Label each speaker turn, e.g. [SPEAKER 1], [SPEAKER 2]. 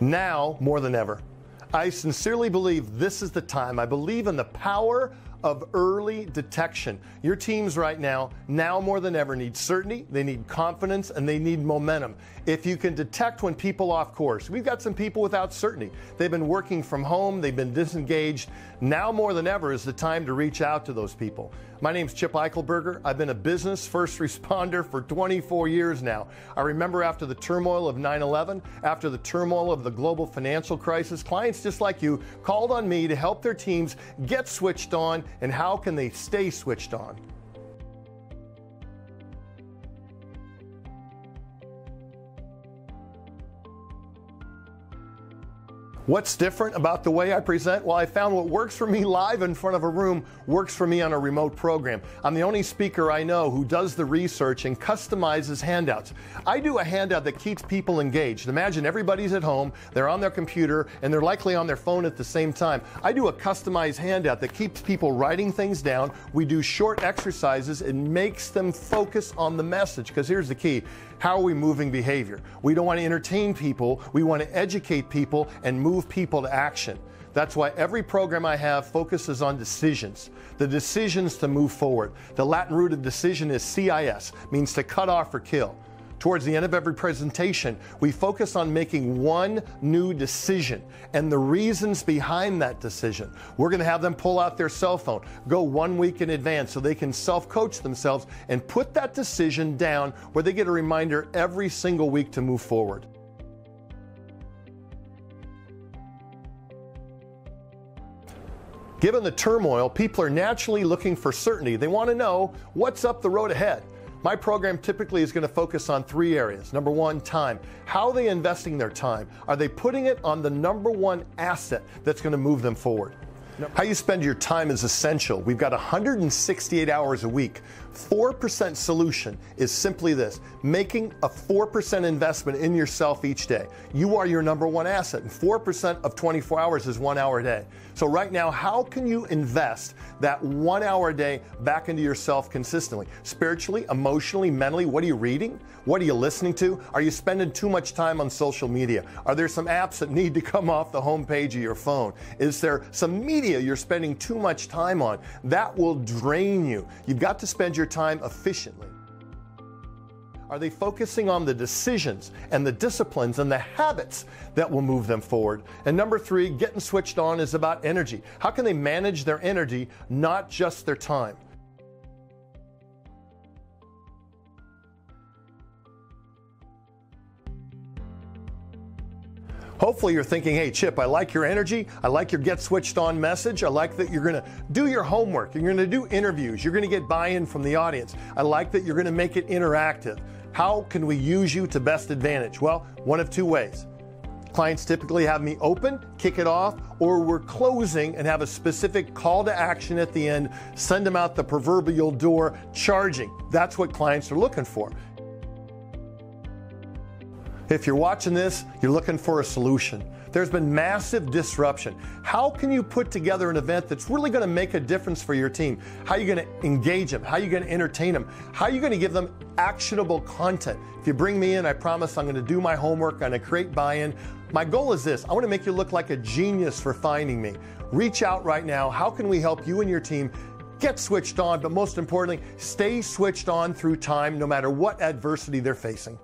[SPEAKER 1] now more than ever. I sincerely believe this is the time. I believe in the power of early detection. Your teams right now, now more than ever, need certainty, they need confidence, and they need momentum. If you can detect when people off course, we've got some people without certainty. They've been working from home, they've been disengaged. Now more than ever is the time to reach out to those people. My name's Chip Eichelberger. I've been a business first responder for 24 years now. I remember after the turmoil of 9 11, after the turmoil of the global financial crisis, clients just like you called on me to help their teams get switched on and how can they stay switched on. What's different about the way I present? Well, I found what works for me live in front of a room works for me on a remote program. I'm the only speaker I know who does the research and customizes handouts. I do a handout that keeps people engaged. Imagine everybody's at home, they're on their computer, and they're likely on their phone at the same time. I do a customized handout that keeps people writing things down. We do short exercises and makes them focus on the message. Because here's the key how are we moving behavior? We don't want to entertain people, we want to educate people and move people to action. That's why every program I have focuses on decisions, the decisions to move forward. The Latin root of decision is CIS, means to cut off or kill. Towards the end of every presentation, we focus on making one new decision and the reasons behind that decision. We're going to have them pull out their cell phone, go one week in advance so they can self coach themselves and put that decision down where they get a reminder every single week to move forward. Given the turmoil, people are naturally looking for certainty. They want to know what's up the road ahead. My program typically is going to focus on three areas. Number one, time. How are they investing their time? Are they putting it on the number one asset that's going to move them forward? How you spend your time is essential. We've got 168 hours a week. 4% solution is simply this making a 4% investment in yourself each day. You are your number one asset, and 4% of 24 hours is one hour a day. So, right now, how can you invest that one hour a day back into yourself consistently? Spiritually, emotionally, mentally, what are you reading? What are you listening to? Are you spending too much time on social media? Are there some apps that need to come off the homepage of your phone? Is there some media you're spending too much time on? That will drain you. You've got to spend your time efficiently. Are they focusing on the decisions and the disciplines and the habits that will move them forward? And number three, getting switched on is about energy. How can they manage their energy, not just their time? Hopefully, you're thinking, hey, Chip, I like your energy. I like your get switched on message. I like that you're going to do your homework. You're going to do interviews. You're going to get buy in from the audience. I like that you're going to make it interactive. How can we use you to best advantage? Well, one of two ways. Clients typically have me open, kick it off, or we're closing and have a specific call to action at the end, send them out the proverbial door charging. That's what clients are looking for. If you're watching this, you're looking for a solution. There's been massive disruption. How can you put together an event that's really going to make a difference for your team? How are you going to engage them? How are you going to entertain them? How are you going to give them actionable content? If you bring me in, I promise I'm going to do my homework, I'm going to create buy in. My goal is this I want to make you look like a genius for finding me. Reach out right now. How can we help you and your team get switched on, but most importantly, stay switched on through time no matter what adversity they're facing?